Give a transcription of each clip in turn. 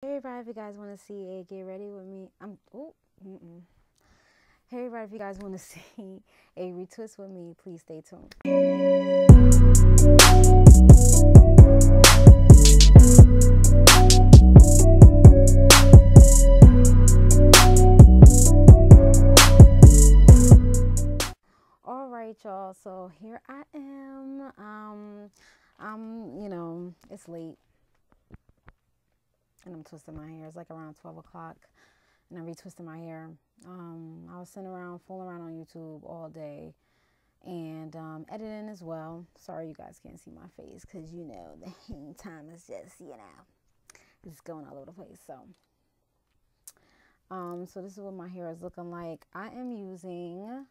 Hey everybody, if you guys want to see a get ready with me, I'm oh, mm-mm. Hey everybody, if you guys want to see a retwist with me, please stay tuned. All right, y'all. So here I am. Um, I'm, you know, it's late and I'm twisting my hair. It's like around 12 o'clock and I'm retwisting my hair. Um, I was sitting around, fooling around on YouTube all day and um, editing as well. Sorry you guys can't see my face because you know the time is just, you know, it's going all over the place. So, um, so this is what my hair is looking like. I am using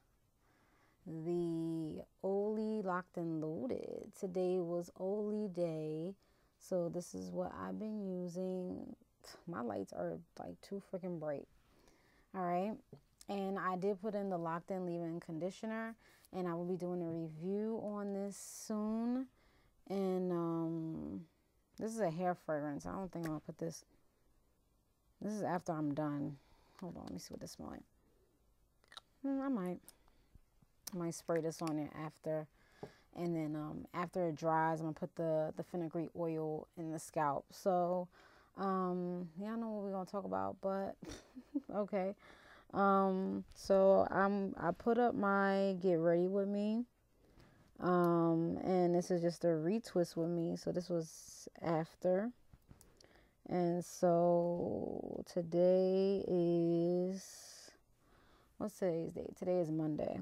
the ooli Locked and Loaded. Today was ooli Day so this is what I've been using. My lights are like too freaking bright. All right. And I did put in the locked in leave-in conditioner and I will be doing a review on this soon. And um, this is a hair fragrance. I don't think I'm gonna put this. This is after I'm done. Hold on, let me see what this smells like. Mm, I might. I might spray this on it after and then um, after it dries, I'm gonna put the the fenugreek oil in the scalp. So um, yeah, I know what we're gonna talk about, but okay. Um, so I'm I put up my get ready with me. Um, and this is just a retwist with me. So this was after. And so today is what's today's date? Today is Monday.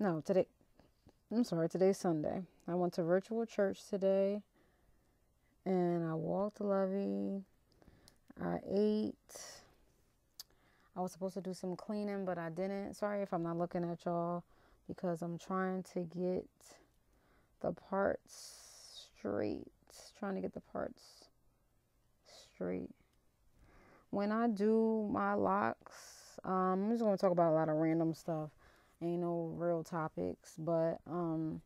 No, today I'm sorry, today's Sunday. I went to virtual church today and I walked the levee. I ate. I was supposed to do some cleaning, but I didn't. Sorry if I'm not looking at y'all because I'm trying to get the parts straight. Trying to get the parts straight. When I do my locks, um, I'm just going to talk about a lot of random stuff ain't no real topics, but um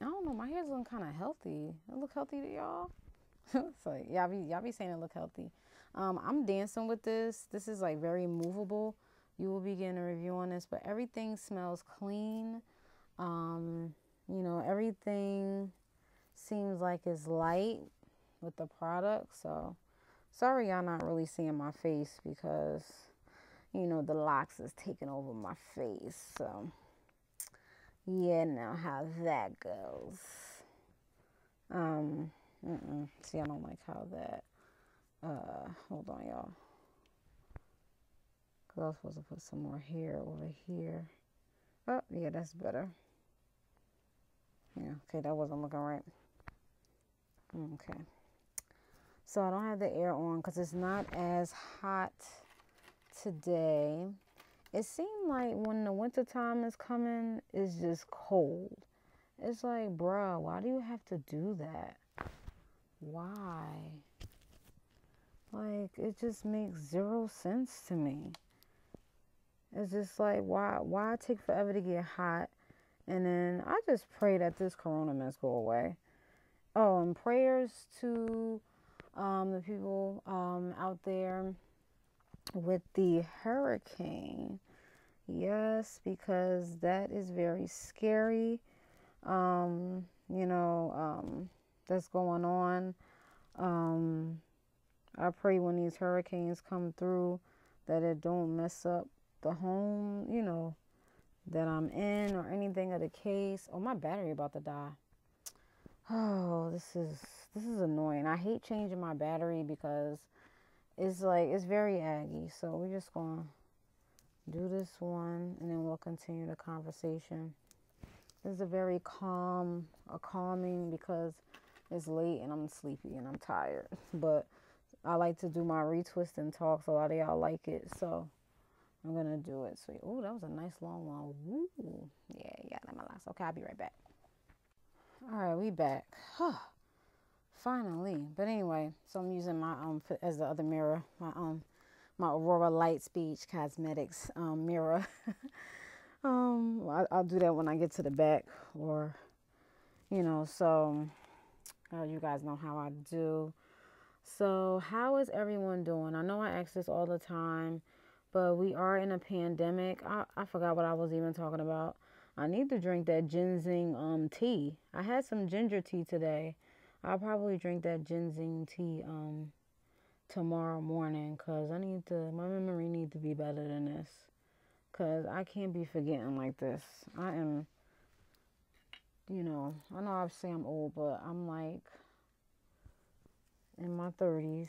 I don't know, my hair's looking kind of healthy. It look healthy to y'all. so y'all be y'all be saying it look healthy. Um, I'm dancing with this. This is like very movable. You will be getting a review on this, but everything smells clean. Um, you know, everything seems like it's light with the product. So sorry y'all not really seeing my face because you know, the locks is taking over my face. So, yeah, now how that goes. Um, mm-mm. see, I don't like how that, uh, hold on, y'all. Because I was supposed to put some more hair over here. Oh, yeah, that's better. Yeah, okay, that wasn't looking right. Okay. So I don't have the air on because it's not as hot today. It seemed like when the winter time is coming, it's just cold. It's like, bruh, why do you have to do that? Why? Like, it just makes zero sense to me. It's just like, why, why take forever to get hot? And then I just pray that this corona mess go away. Oh, and prayers to um, the people um, out there with the hurricane. Yes, because that is very scary. Um, you know, um, that's going on. Um, I pray when these hurricanes come through that it don't mess up the home, you know, that I'm in or anything of the case. Oh, my battery about to die. Oh, this is this is annoying. I hate changing my battery because it's like it's very aggy. So we're just gonna do this one and then we'll continue the conversation. This is a very calm, a calming because it's late and I'm sleepy and I'm tired. But I like to do my retwist and talks. A lot of y'all like it, so I'm gonna do it. So, oh, that was a nice long one. Woo. Yeah, yeah, that my last. Okay, I'll be right back. All right, we back. Finally. But anyway, so I'm using my um as the other mirror, my um my Aurora Lightspeed Cosmetics um mirror. um I, I'll do that when I get to the back or you know, so uh, you guys know how I do. So, how is everyone doing? I know I ask this all the time, but we are in a pandemic. I, I forgot what I was even talking about. I need to drink that ginseng um tea. I had some ginger tea today. I'll probably drink that ginseng tea um tomorrow morning cuz I need to my memory need to be better than this cuz I can't be forgetting like this. I am you know, I know I say I'm old, but I'm like in my 30s.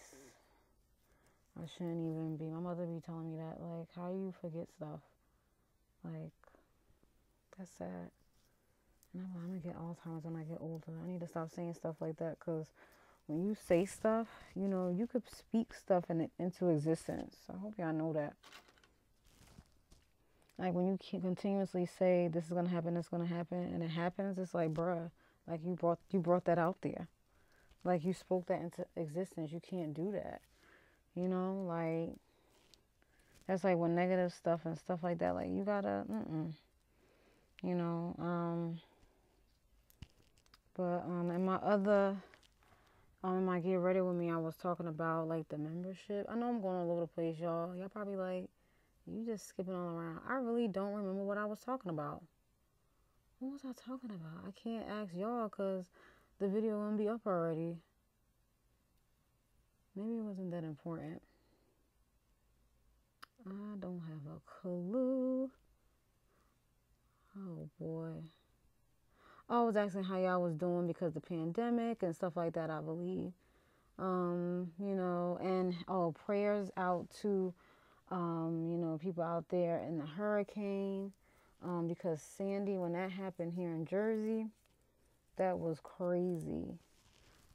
I shouldn't even be. My mother be telling me that, like, how you forget stuff? Like, that's sad. I'm, gonna get Alzheimer's when I get older. I need to stop saying stuff like that because when you say stuff, you know, you could speak stuff in, into existence. I hope y'all know that. Like when you continuously say this is gonna happen, this is gonna happen, and it happens, it's like, bruh, like you brought you brought that out there. Like you spoke that into existence. You can't do that. You know, like that's like when negative stuff and stuff like that. Like you gotta, you know. Um, but um, in my other, um, in my get ready with me, I was talking about like the membership. I know I'm going all over the place, y'all. Y'all probably like, you just skipping all around. I really don't remember what I was talking about. What was I talking about? I can't ask y'all because the video won't be up already. Maybe it wasn't that important. I don't have a clue. Oh boy. I was asking how y'all was doing because the pandemic and stuff like that, I believe. Um, you know, and oh, prayers out to um, you know, people out there in the hurricane. Um, because Sandy, when that happened here in Jersey, that was crazy.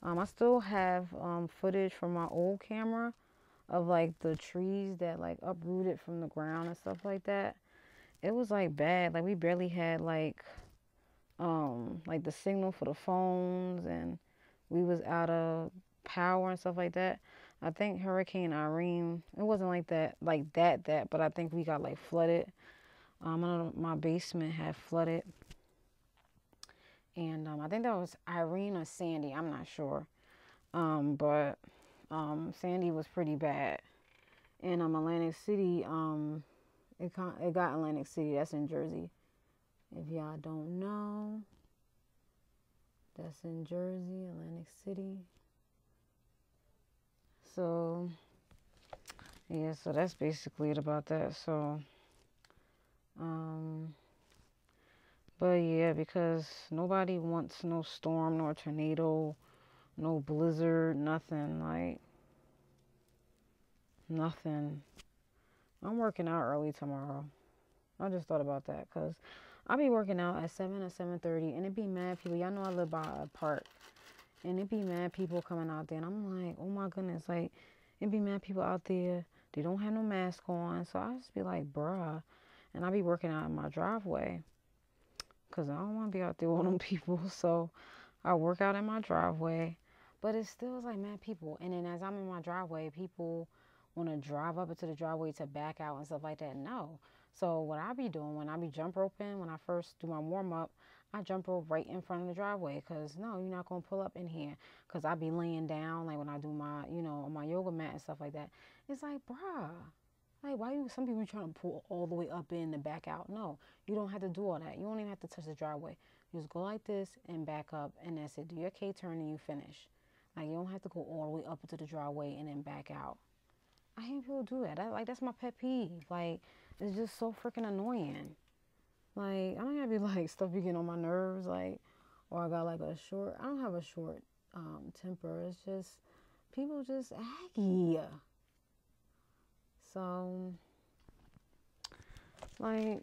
Um, I still have um, footage from my old camera of like the trees that like uprooted from the ground and stuff like that. It was like bad. Like we barely had like um like the signal for the phones and we was out of power and stuff like that. I think Hurricane Irene, it wasn't like that like that that, but I think we got like flooded. Um, my basement had flooded and um, I think that was Irene or Sandy. I'm not sure, um, but um, Sandy was pretty bad. And um, Atlantic City, um, it it got Atlantic City. That's in Jersey. If y'all don't know, that's in Jersey, Atlantic City. So yeah, so that's basically it about that. So um but yeah, because nobody wants no storm nor tornado, no blizzard, nothing like nothing. I'm working out early tomorrow. I just thought about that because I'll be working out at 7 or 7.30 and it be mad people. Y'all know I live by a park. And it be mad people coming out there. And I'm like, oh my goodness. Like, it be mad people out there. They don't have no mask on. So I just be like, bruh. And I be working out in my driveway because I don't want to be out there with them people. So I work out in my driveway, but it still is like mad people. And then as I'm in my driveway, people want to drive up into the driveway to back out and stuff like that. No. So what I be doing when I be jump roping, when I first do my warm up, I jump rope right in front of the driveway because no, you're not gonna pull up in here because I be laying down like when I do my, you know, my yoga mat and stuff like that. It's like, bruh, like, why you? Some people trying to pull all the way up in and back out. No, you don't have to do all that. You don't even have to touch the driveway. You just go like this and back up, and that's it. Do your K turn and you finish. Like you don't have to go all the way up into the driveway and then back out. I hate people do that. that like that's my pet peeve. Like it's just so freaking annoying. Like I don't to be like stuff be getting on my nerves. Like or I got like a short. I don't have a short um, temper. It's just people just aggy. So, like,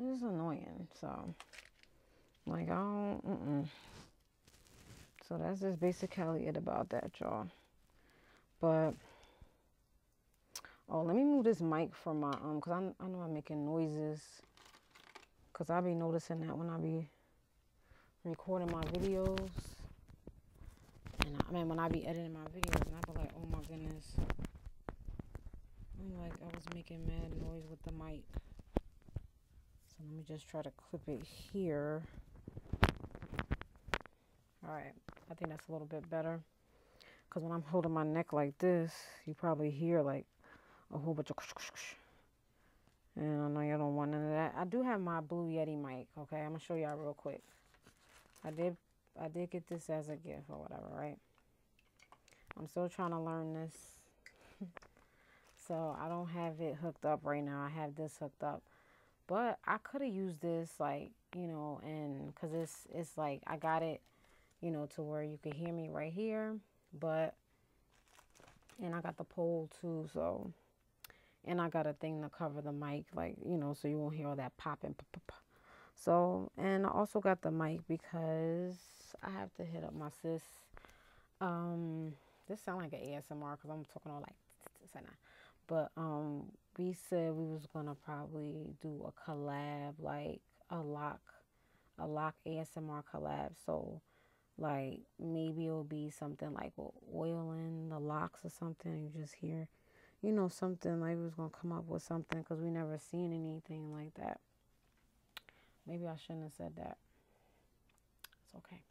it's annoying. So, like, I don't, mm-mm. So that's just basically it about that, y'all. But, oh, let me move this mic from my, um, because I, I know I'm making noises. Because I be noticing that when I be recording my videos. And I, I mean, when I be editing my videos, and I be like, oh my goodness I'm like I was making mad noise with the mic. So let me just try to clip it here. Alright, I think that's a little bit better. Because when I'm holding my neck like this, you probably hear like a whole bunch of. And I know y'all don't want none of that. I do have my Blue Yeti mic. Okay, I'm gonna show y'all real quick. I did, I did get this as a gift or whatever, right? I'm still trying to learn this, so I don't have it hooked up right now. I have this hooked up, but I could have used this like you know, and cause it's it's like I got it, you know, to where you could hear me right here, but and I got the pole too, so and I got a thing to cover the mic, like you know, so you won't hear all that popping. So, and I also got the mic because I have to hit up my sis. Um, this sound like an ASMR because I'm talking all like, but um, we said we was gonna probably do a collab, like a lock, a lock ASMR collab. So, like maybe it'll be something like oiling the locks or something. You just hear you know, something like we was gonna come up with something because we never seen anything like that. Maybe I shouldn't have said that. It's okay.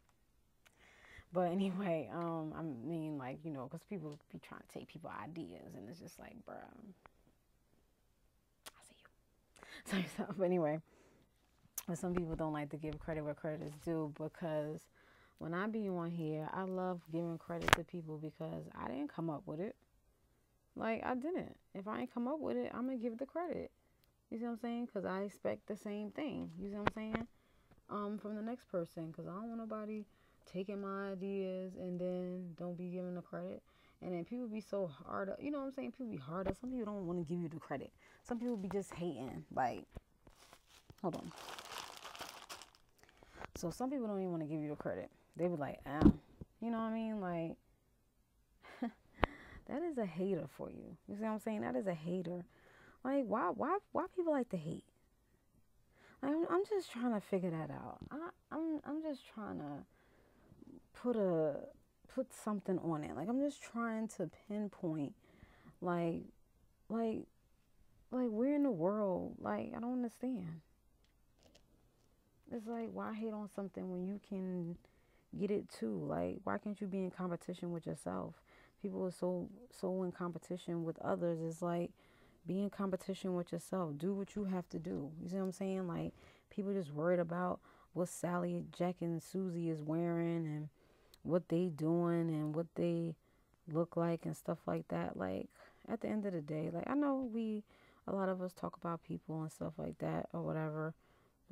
But anyway, um, I mean, like you know, because people be trying to take people ideas, and it's just like, bro, I see you. So, so anyway, but some people don't like to give credit where credit is due because when I be on here, I love giving credit to people because I didn't come up with it. Like I didn't. If I ain't come up with it, I'm gonna give the credit. You see what I'm saying? Because I expect the same thing. You see what I'm saying? Um, from the next person. Because I don't want nobody taking my ideas and then don't be giving the credit. And then people be so hard. You know what I'm saying? People be hard. Some people don't want to give you the credit. Some people be just hating. Like, hold on. So some people don't even want to give you the credit. They be like, ah, you know what I mean? Like, that is a hater for you. You see what I'm saying? That is a hater. Like why why why people like to hate? Like, I'm, I'm just trying to figure that out. I, I'm I'm just trying to put a put something on it. Like I'm just trying to pinpoint like like like where in the world like I don't understand. It's like why hate on something when you can get it too? Like why can't you be in competition with yourself? People are so so in competition with others It's like be in competition with yourself. Do what you have to do. You see what I'm saying? Like people just worried about what Sally, Jack, and Susie is wearing and what they doing and what they look like and stuff like that. Like at the end of the day, like I know we a lot of us talk about people and stuff like that or whatever.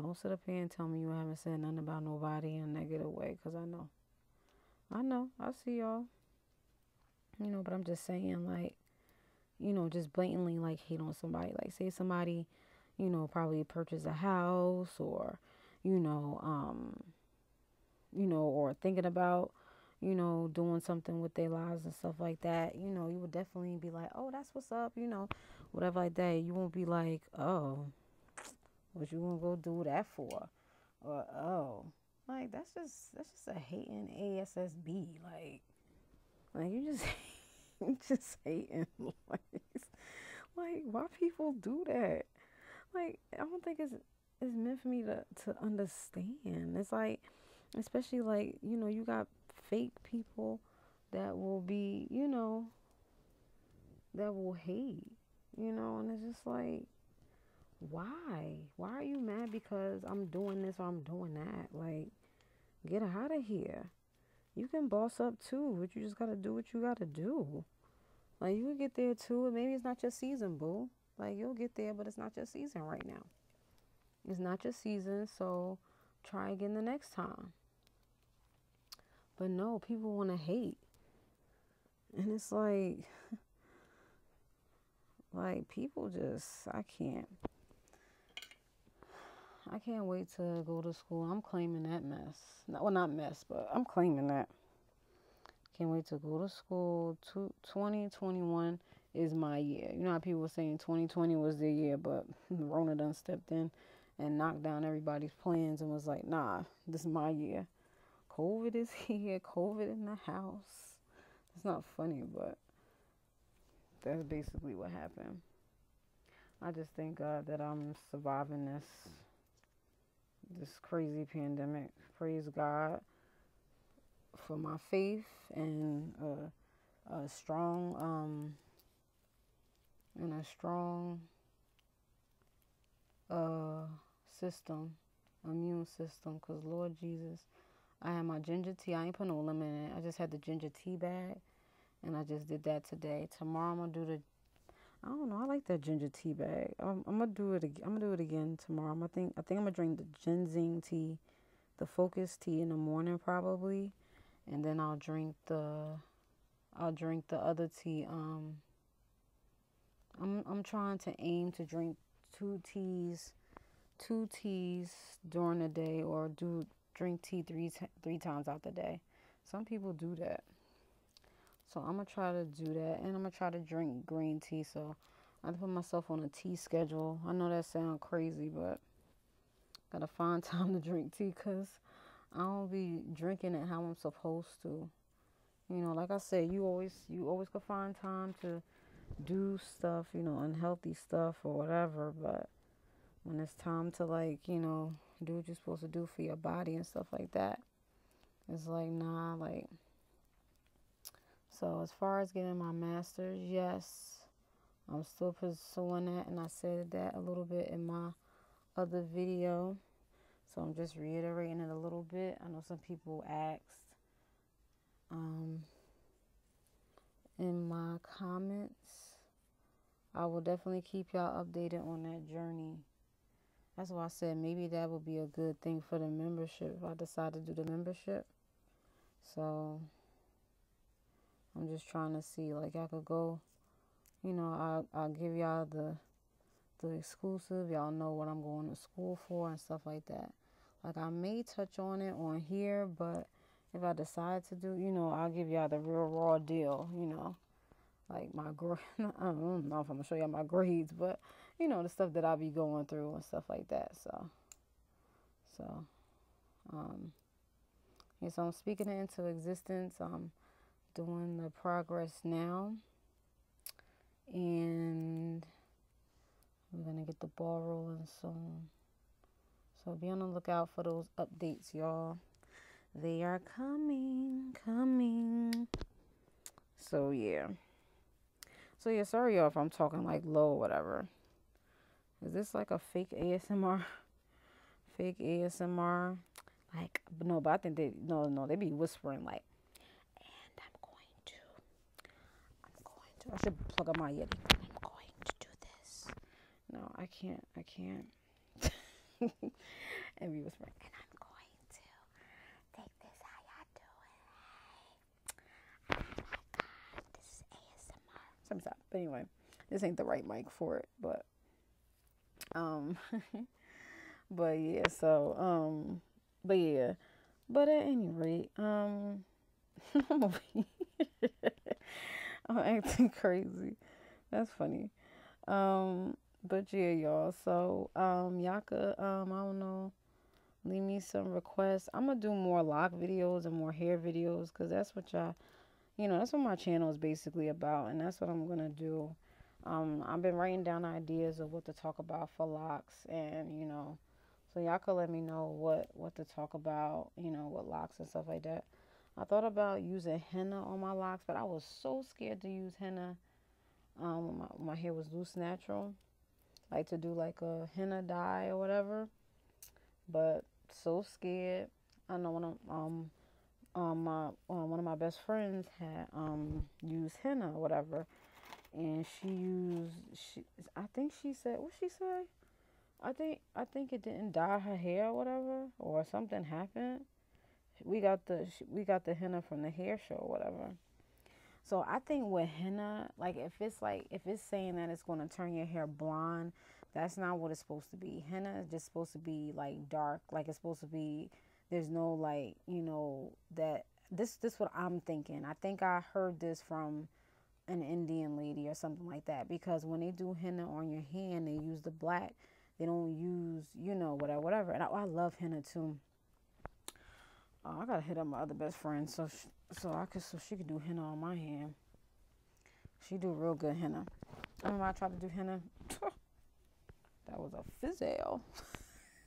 Don't sit up here and tell me you haven't said nothing about nobody in a negative way, cause I know. I know. I see y'all you know, but I'm just saying, like, you know, just blatantly like hate on somebody. Like, say somebody, you know, probably purchased a house or, you know, um, you know, or thinking about, you know, doing something with their lives and stuff like that. You know, you would definitely be like, oh, that's what's up, you know, whatever like that. You won't be like, oh, what you gonna go do that for? Or oh, like that's just that's just a hating ASSB. Like, like you just just hating. Like, like why people do that? Like I don't think it's it's meant for me to to understand. It's like, especially like you know you got fake people that will be you know that will hate you know and it's just like why why are you mad because i'm doing this or i'm doing that like get out of here you can boss up too, but you just gotta do what you gotta do. Like you can get there too, and maybe it's not your season, boo. Like you'll get there, but it's not your season right now. It's not your season, so try again the next time. But no, people want to hate. And it's like, like people just, I can't. I can't wait to go to school. I'm claiming that mess. No, well, not mess, but I'm claiming that. Can't wait to go to school. 2021 is my year. You know how people were saying 2020 was their year, but Rona done stepped in and knocked down everybody's plans and was like, nah, this is my year. COVID is here. COVID in the house. It's not funny, but that's basically what happened. I just thank God that I'm surviving this this crazy pandemic. Praise God for my faith and a strong um and a strong uh system, immune system. Cause Lord Jesus, I had my ginger tea. I ain't put no lemon in it. I just had the ginger tea bag, and I just did that today. Tomorrow I'm gonna do the. I don't know. I like that ginger tea bag. I'm, I'm gonna do it. I'm gonna do it again tomorrow. I think. I think I'm gonna drink the ginseng tea, the focus tea in the morning probably, and then I'll drink the. I'll drink the other tea. Um. I'm I'm trying to aim to drink two teas, two teas during the day, or do drink tea three three times out the day. Some people do that. So I'm gonna try to do that, and I'm gonna try to drink green tea. So I have to put myself on a tea schedule. I know that sounds crazy, but gotta find time to drink tea because I don't be drinking it how I'm supposed to. You know, like I said, you always you always can find time to do stuff, you know, unhealthy stuff or whatever, but when it's time to like, you know, do what you're supposed to do for your body and stuff like that, it's like nah, like so as far as getting my master's, yes, I'm still pursuing that and I said that a little bit in my other video. So I'm just reiterating it a little bit. I know some people asked um, in my comments. I will definitely keep y'all updated on that journey. That's why I said maybe that would be a good thing for the membership if I decide to do the membership. So I'm just trying to see like I could go, you know, I I'll give y'all the the exclusive. Y'all know what I'm going to school for and stuff like that. Like I may touch on it on here, but if I decide to do, you know, I'll give y'all the real raw deal, you know. Like my grade, I don't know if I'm gonna show y'all my grades, but you know the stuff that I'll be going through and stuff like that. So, so, um, yeah. So I'm speaking it into existence. I'm doing the progress now, and we're gonna get the ball rolling soon. So be on the lookout for those updates, y'all. They are coming, coming. So yeah. So yeah, sorry y'all if I'm talking like low whatever. Is this like a fake ASMR? Fake ASMR? Like no, but I think they no no they be whispering like and I'm going to I'm going to I should plug up my Yeti. I'm going to do this. No, I can't I can't. and be whispering and I'm going to take this. How y'all doing? Oh my god, this is ASMR. Thumbs stop. But anyway, this ain't the right mic for it, but um but yeah, so um but yeah. But at any rate, um I'm acting crazy. That's funny. Um but yeah, y'all. So um y'all could um I don't know leave me some requests. I'm gonna do more lock videos and more hair videos because that's what y'all you know, that's what my channel is basically about, and that's what I'm gonna do. Um, I've been writing down ideas of what to talk about for locks, and you know, so y'all could let me know what what to talk about, you know, what locks and stuff like that. I thought about using henna on my locks, but I was so scared to use henna. Um, my, my hair was loose natural, like to do like a henna dye or whatever. But so scared. I know when I'm um um, my uh, one of my best friends had um used henna or whatever, and she used she I think she said what she said. I think I think it didn't dye her hair or whatever or something happened. We got the we got the henna from the hair show or whatever. So I think with henna, like if it's like if it's saying that it's going to turn your hair blonde, that's not what it's supposed to be. Henna is just supposed to be like dark, like it's supposed to be there's no like you know that this this what i'm thinking. I think i heard this from an indian lady or something like that because when they do henna on your hand they use the black. They don't use you know whatever whatever. And i, I love henna too uh, i gotta hit up my other best friend so she, so i could so she could do henna on my hand she do real good henna i remember i tried to do henna that was a fizzle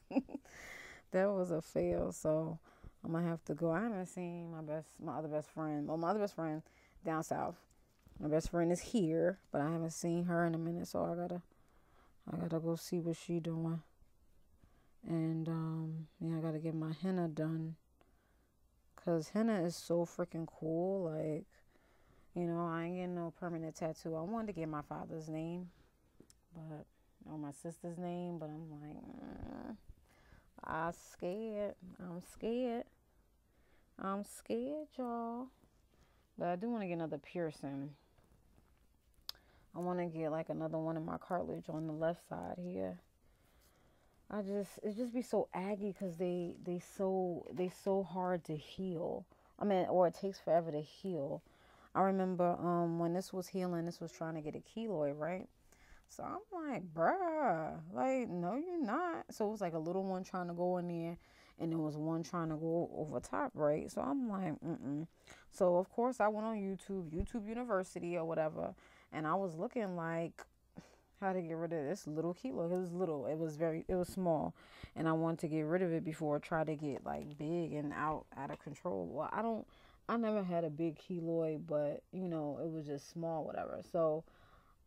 that was a fail. So I'm gonna have to go. I haven't seen my best, my other best friend. Well, my other best friend down south. My best friend is here, but I haven't seen her in a minute, so I gotta I gotta go see what she doing. And um yeah, I gotta get my henna done. Cause henna is so freaking cool. Like, you know, I ain't getting no permanent tattoo. I wanted to get my father's name, but or my sister's name, but I'm like, mm, I'm scared. I'm scared. I'm scared, y'all. But I do want to get another piercing. I want to get like another one in my cartilage on the left side here. I just it just be so aggy because they they so they so hard to heal. I mean, or it takes forever to heal. I remember um when this was healing, this was trying to get a keloid, right? So I'm like, bruh, like no, you're not. So it was like a little one trying to go in there, and there was one trying to go over top, right? So I'm like, mm-mm. So of course I went on YouTube, YouTube University or whatever, and I was looking like how to get rid of this little kilo. It was little. It was very. It was small, and I wanted to get rid of it before I try to get like big and out out of control. Well, I don't. I never had a big keloid, but you know it was just small, whatever. So,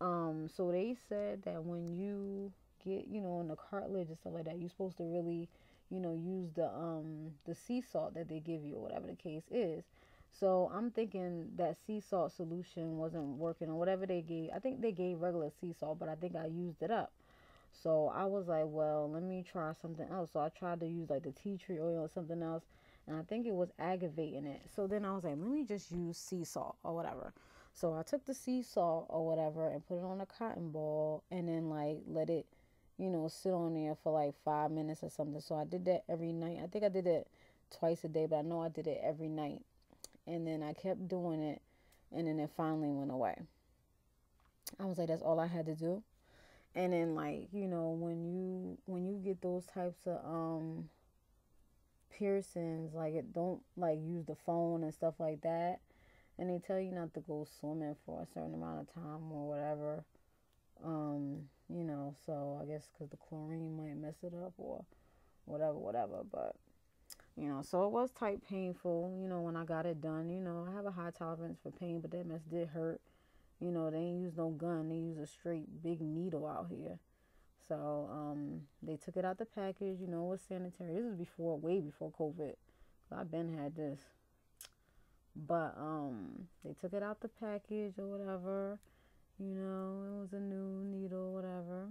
um, so they said that when you get you know in the cartilage and stuff like that, you're supposed to really you know use the um the sea salt that they give you or whatever the case is so I'm thinking that sea salt solution wasn't working or whatever they gave. I think they gave regular sea salt, but I think I used it up. So I was like, well, let me try something else. So I tried to use like the tea tree oil or something else, and I think it was aggravating it. So then I was like, let me just use sea salt or whatever. So I took the sea salt or whatever and put it on a cotton ball and then like let it, you know, sit on there for like five minutes or something. So I did that every night. I think I did it twice a day, but I know I did it every night and then I kept doing it and then it finally went away. I was like that's all I had to do. And then like, you know, when you when you get those types of um piercings, like it don't like use the phone and stuff like that. And they tell you not to go swimming for a certain amount of time or whatever. Um, you know, so I guess because the chlorine might mess it up or whatever, whatever. But you know so it was tight painful you know when i got it done you know i have a high tolerance for pain but that mess did hurt. You know they ain't use no gun they use a straight big needle out here. So um they took it out the package you know it was sanitary. This was before way before covid. I've been had this. But um they took it out the package or whatever you know it was a new needle whatever.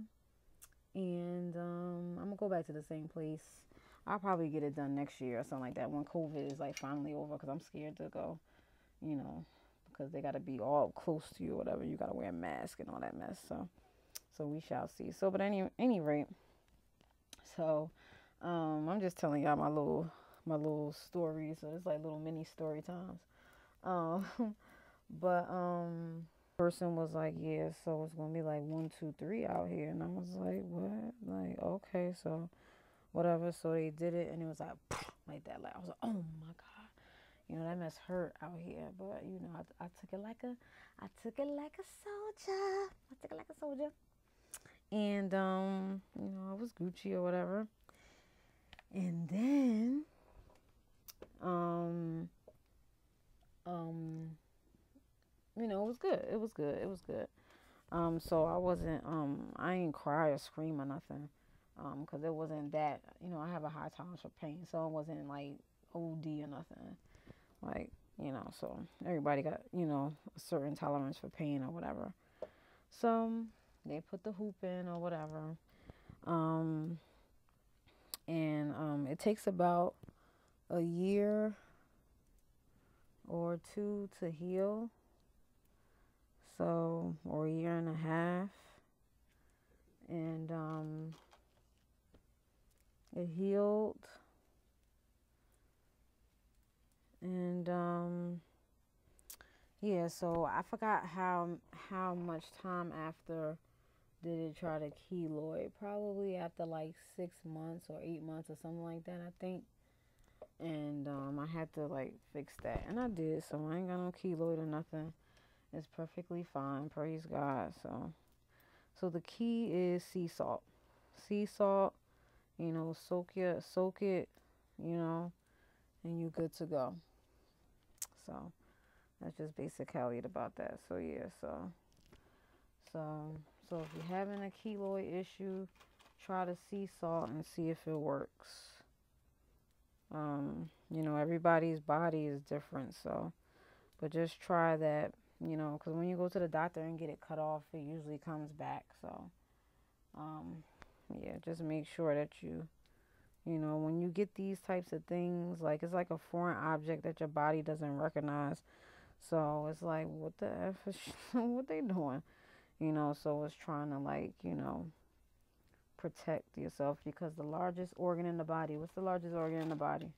And um i'm gonna go back to the same place I'll probably get it done next year or something like that when COVID is like finally over because I'm scared to go, you know, because they got to be all close to you or whatever. You got to wear a mask and all that mess. So, so we shall see. So, but any any rate, so um, I'm just telling y'all my little my little stories. So it's like little mini story times. Um, but um, person was like, yeah, so it's gonna be like one, two, three out here, and I was like, what? Like, okay, so whatever. So they did it, and it was like like that. Like I was like, oh my god, you know that mess hurt out here. But you know, I, I took it like a, I took it like a soldier. I took it like a soldier, and um, you know, I was Gucci or whatever. And then, um, um, you know, it was good. It was good. It was good. Um, so I wasn't, um, I ain't cry or scream or nothing because um, it wasn't that you know I have a high tolerance for pain, so it wasn't like OD or nothing. Like you know, so everybody got you know a certain tolerance for pain or whatever. So they put the hoop in or whatever, um, and um, it takes about a year or two to heal. So, or a year and a half. And um, it healed. And um yeah, so I forgot how how much time after did it try to keloid? Probably after like six months or eight months or something like that, I think. And um, I had to like fix that, and I did. So I ain't got no keloid or nothing. It's perfectly fine. Praise God. So, so the key is sea salt. Sea salt you know, soak your soak it, you know, and you're good to go. So That's just basic Cali about that. So yeah, so so so if you're having a keloid issue, try the sea salt and see if it works. Um, you know, everybody's body is different, so but just try that, you know, because when you go to the doctor and get it cut off, it usually comes back. So, um, yeah, just make sure that you, you know, when you get these types of things, like it's like a foreign object that your body doesn't recognize. So it's like, what the f is what they doing? You know, so it's trying to like, you know, protect yourself because the largest organ in the body, what's the largest organ in the body?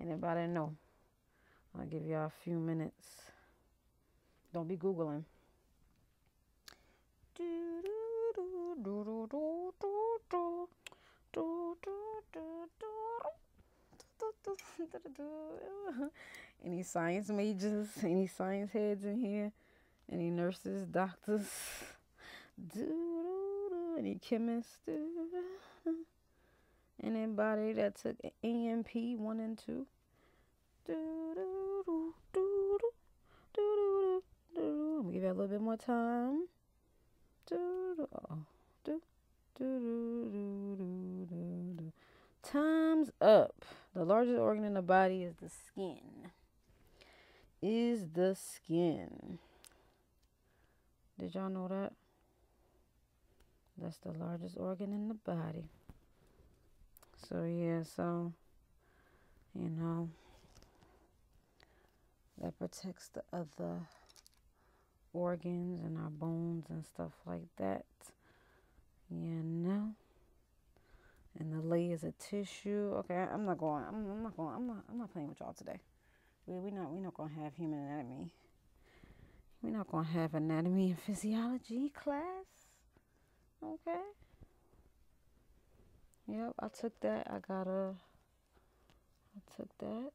Anybody know? I'll give y'all a few minutes. Don't be Googling. Any science majors? Any science heads in here? Any nurses, doctors? Any chemists? Anybody that took A&P 1 and 2? Give it a little bit more time. Time's up. The largest organ in the body is the skin. Is the skin. Did y'all know that? That's the largest organ in the body. So, yeah, so, you know, that protects the other organs and our bones and stuff like that. You know. And the layers of tissue. Okay, I'm not going. I'm, I'm not going. I'm not. I'm not playing with y'all today. We we not we not gonna have human anatomy. We're not gonna have anatomy and physiology class. Okay. Yep, I took that. I got a. I took that.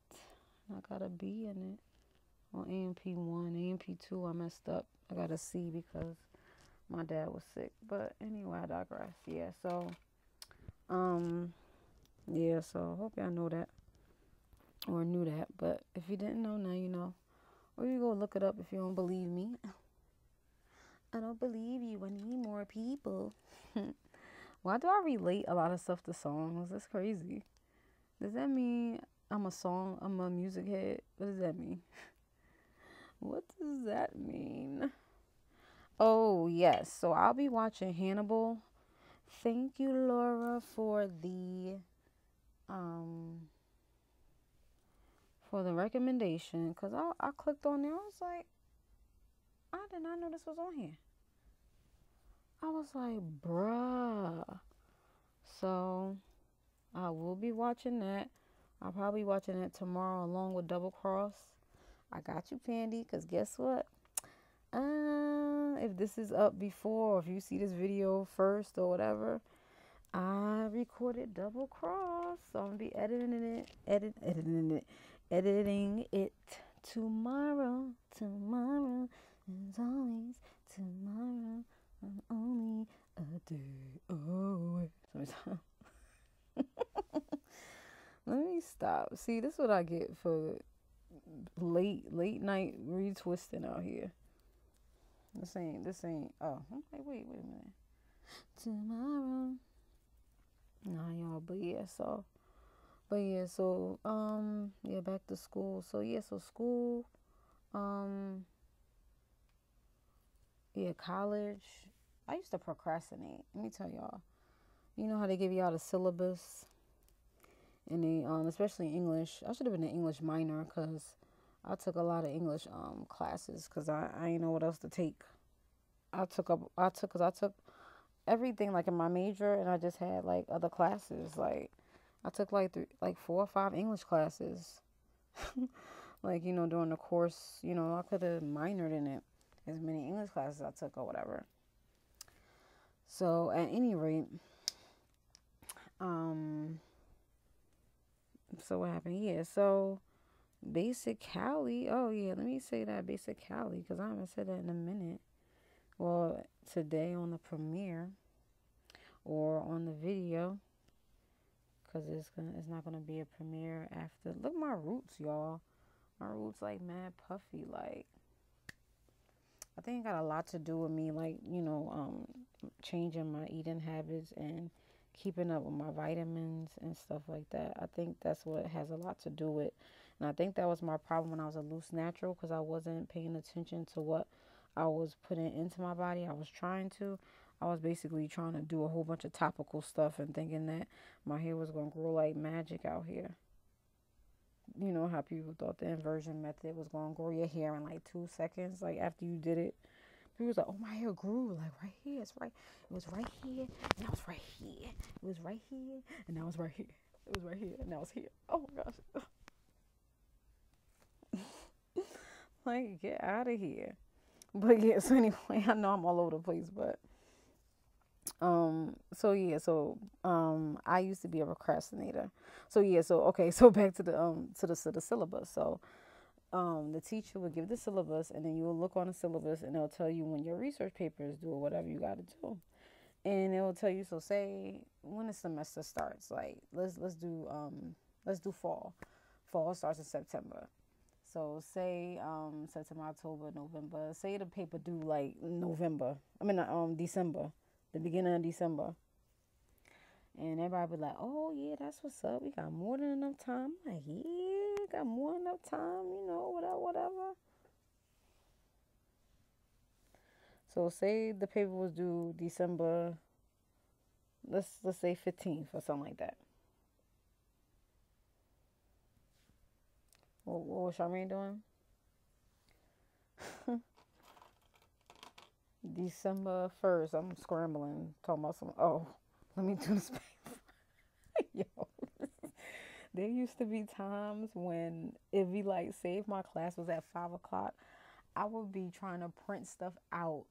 I got a B in it on A&P1. A&P2, I messed up. I got a C because my dad was sick. But anyway, I digress. Yeah, so, um, yeah, so hope y'all know that or knew that. But if you didn't know, now you know. Or you go look it up if you don't believe me. I don't believe you. I need more people. Why do I relate a lot of stuff to songs? That's crazy. Does that mean I'm a song? I'm a music head? What does that mean? What does that mean? Oh, yes. So I'll be watching Hannibal. Thank you, Laura, for the um for the recommendation cuz I I clicked on there. I was like I did not know this was on here. I was like, bruh. So I will be watching that. I'll probably be watching it tomorrow along with Double Cross. I got you, Pandy, because guess what? Uh, if this is up before, if you see this video first or whatever, I recorded double cross. So I'm gonna be editing it, edit, editing it, editing it tomorrow. Tomorrow is always tomorrow, I'm only a day away. Let me stop. See, this is what I get for late late night retwisting out here. This ain't this ain't oh wait wait wait a minute. Tomorrow. Nah y'all but yeah so but yeah so um yeah back to school. So yeah so school um yeah college. I used to procrastinate. Let me tell y'all. You know how they give y'all the syllabus and um especially English. I should have been an English minor because I took a lot of English um classes because I I didn't know what else to take. I took up I took because I took everything like in my major and I just had like other classes like I took like three, like four or five English classes. like you know during the course you know I could have minored in it as many English classes I took or whatever. So at any rate, um, so what happened? Yeah, so Basic Cali. Oh yeah, let me say that Basic Cali because I haven't said that in a minute. Well, today on the premiere or on the video because it's gonna it's not gonna be a premiere after. Look my roots, y'all. My roots like mad puffy. Like I think it got a lot to do with me, like you know, um, changing my eating habits and keeping up with my vitamins and stuff like that. I think that's what has a lot to do with. And I think that was my problem when I was a loose natural because I wasn't paying attention to what I was putting into my body. I was trying to. I was basically trying to do a whole bunch of topical stuff and thinking that my hair was going to grow like magic out here. You know how people thought the inversion method was going to grow your hair in like two seconds, like after you did it. People was like, oh, my hair grew like right here. It's right. It was right here, and I was right here. It was right here, and I was right here. It was right here, and I was here. Oh my gosh. like, get out of here. But yeah, so anyway, I know I'm all over the place, but um so yeah so um i used to be a procrastinator so yeah so okay so back to the um to the to the syllabus so um the teacher would give the syllabus and then you will look on the syllabus and they'll tell you when your research paper is due or whatever you got to do and it will tell you so say when the semester starts like let's let's do um let's do fall fall starts in september so say um september october november say the paper due like november i mean um december the beginning of December. And everybody be like, oh, yeah, that's what's up. We got more than enough time. I'm like, yeah, got more enough time, you know, whatever, whatever. So say the paper was due December, let's let's say 15th or something like that. What, what was Charmaine doing? December 1st, I'm scrambling, talking about some, oh, let me do this Yo, there used to be times when if be like, say if my class was at 5 o'clock, I would be trying to print stuff out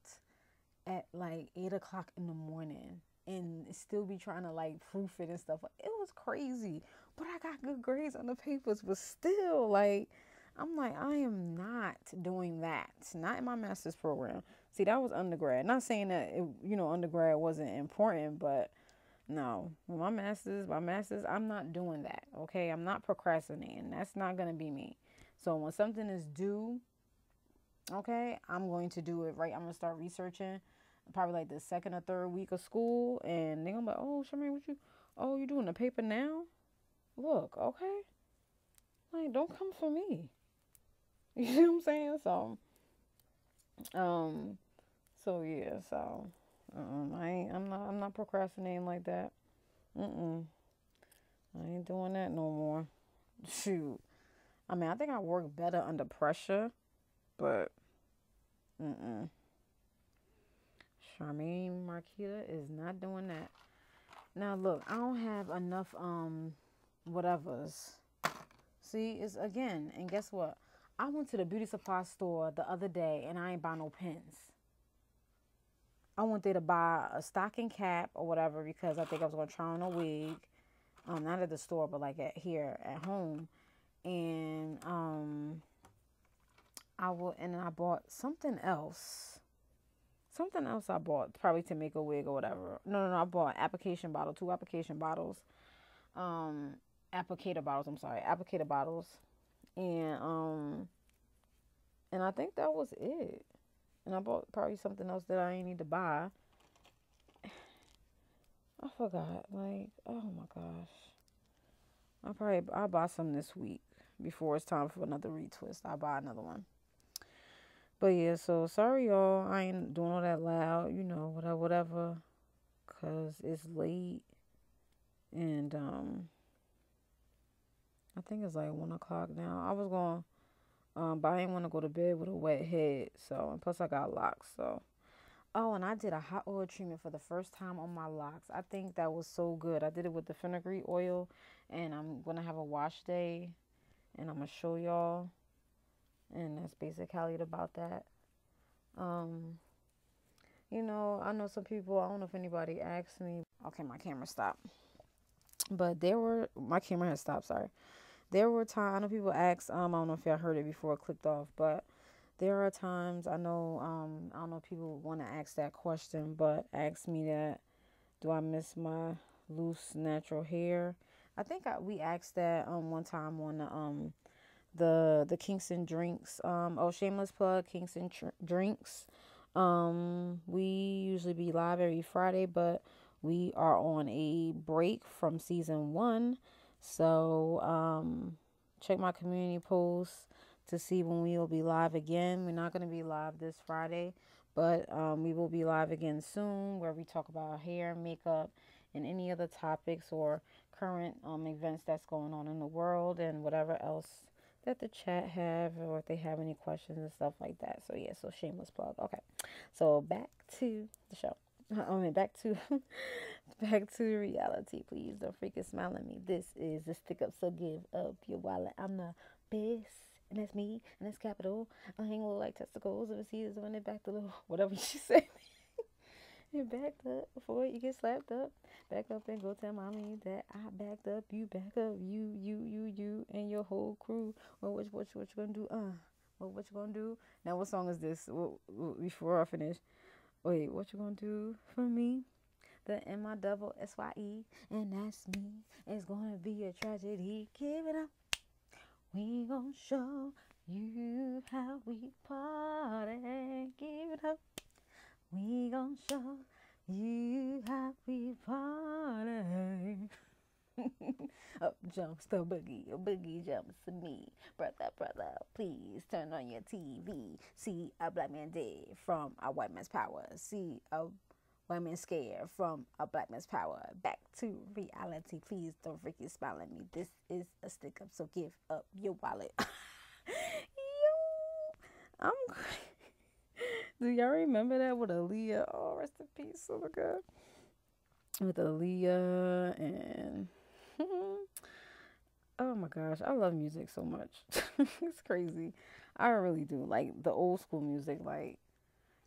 at like 8 o'clock in the morning and still be trying to like proof it and stuff. It was crazy, but I got good grades on the papers, but still, like, I'm like, I am not doing that. Not in my master's program. See, that was undergrad. Not saying that it, you know undergrad wasn't important, but no, my masters, my masters, I'm not doing that. Okay, I'm not procrastinating. That's not gonna be me. So when something is due, okay, I'm going to do it right. I'm gonna start researching, probably like the second or third week of school, and they're gonna be like, "Oh, Charmaine, what you? Oh, you doing the paper now? Look, okay, like don't come for me." You know what I'm saying? So um, so yeah, so um, I ain't, I'm not I'm not procrastinating like that. Mm-mm. I ain't doing that no more. Shoot. I mean, I think I work better under pressure, but mm-mm. Charmaine Marquita is not doing that. Now look, I don't have enough um whatevers. See, it's again, and guess what? I went to the beauty supply store the other day and I ain't buy no pins. I went there to buy a stocking cap or whatever because I think I was gonna try on a wig. Um, not at the store, but like at here at home. And um I will and I bought something else. Something else I bought, probably to make a wig or whatever. No, no, no, I bought application bottle, two application bottles. Um applicator bottles, I'm sorry, applicator bottles and um and I think that was it. And I bought probably something else that I ain't need to buy. I forgot. Like, oh my gosh. I'll probably I'll buy some this week before it's time for another retwist. I'll buy another one. But yeah, so sorry y'all. I ain't doing all that loud, you know, whatever whatever. Cause it's late. And um I think it's like one o'clock now. I was going, um, but I didn't want to go to bed with a wet head. So, and plus I got locks. So, oh, and I did a hot oil treatment for the first time on my locks. I think that was so good. I did it with the fenugreek oil, and I'm gonna have a wash day, and I'm gonna show y'all. And that's basically it about that. Um, you know, I know some people. I don't know if anybody asked me. Okay, my camera stopped. But there were my camera has stopped. Sorry there were times I know people ask, um, I don't know if y'all heard it before it clicked off, but there are times I know um I don't know if people want to ask that question, but ask me that do I miss my loose natural hair? I think I, we asked that um one time on the um the the Kingston drinks. Um, oh, shameless plug, Kingston tr- drinks. Um, we usually be live every Friday, but we are on a break from season one. So um, check my community posts to see when we will be live again. We're not going to be live this Friday, but um, we will be live again soon where we talk about hair, makeup, and any other topics or current um, events that's going on in the world and whatever else that the chat have or if they have any questions and stuff like that. So yeah, so shameless plug. Okay. So back to the show. I mean back to back to reality. Please don't freaking smile at me. This is the stick up so give up your wallet. I'm the best and that's me and that's capital. I hang low like testicles overseas when it back to little whatever she said. you backed up before you get slapped up. Back up and go tell mommy that I backed up. You back up. You, you, you, you, and your whole crew. Well, what, what, what you gonna do? Uh, what, what you gonna do? Now, what song is this? before I finish, wait, what you gonna do for me? The M I double S Y E, and that's me. It's gonna be a tragedy. Give it up. We gonna show you how we party. Give it up. We gon' show you how we party. Up jumps the boogie, a boogie jumps to me. Brother, brother, please turn on your TV. See a black man dead from a white man's power. See a man scared from a black man's power. Back to reality, please don't freaking smile at me. This is a stick up, so give up your wallet. Yo, I'm. Do y'all remember that with Aaliyah? Oh, rest in peace. Oh my. With Aaliyah and oh my gosh, I love music so much. it's crazy. I really do. Like the old school music, like